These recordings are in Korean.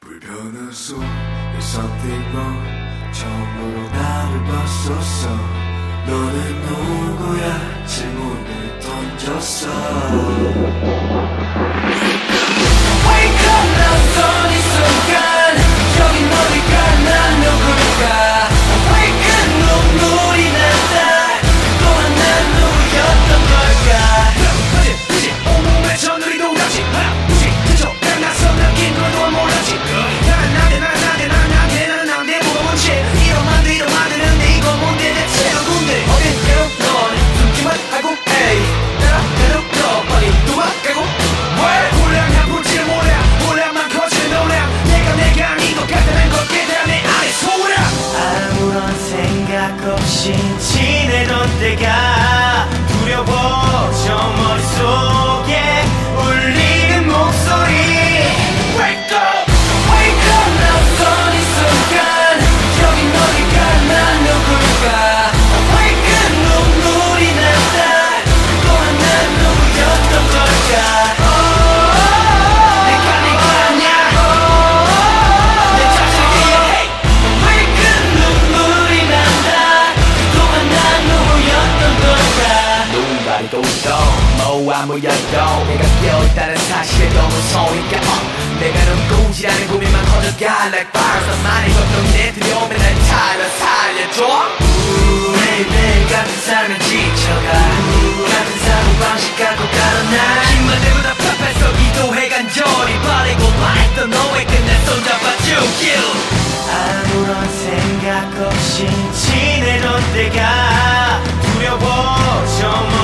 불변한 속 It's something more 처음으로 나를 봤었어. 너는 누구야? 질문을 던졌어. 없이 지내던 때가 두려워 저 머릿속. 뭐 아무여도 내가 깨어있다는 사실에 너무 서니까 어, 내가 눈부지라는 고민만 커져가 Like bars of money 걱정 내 두려움에 날 찾아 살려줘. 매일매일 같은 삶에 지쳐가. 같은 사고방식 갖고 가는 날 힘만 내고 답답해서 기도해 간절히 바래고 말했던 너의 끝내 손잡아 주길 아무런 생각 없이 친해던 때가 두려워. 정말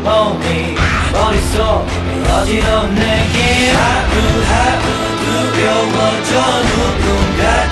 보니 머릿속 어지러운 내게 하루하루 두려워져 누군가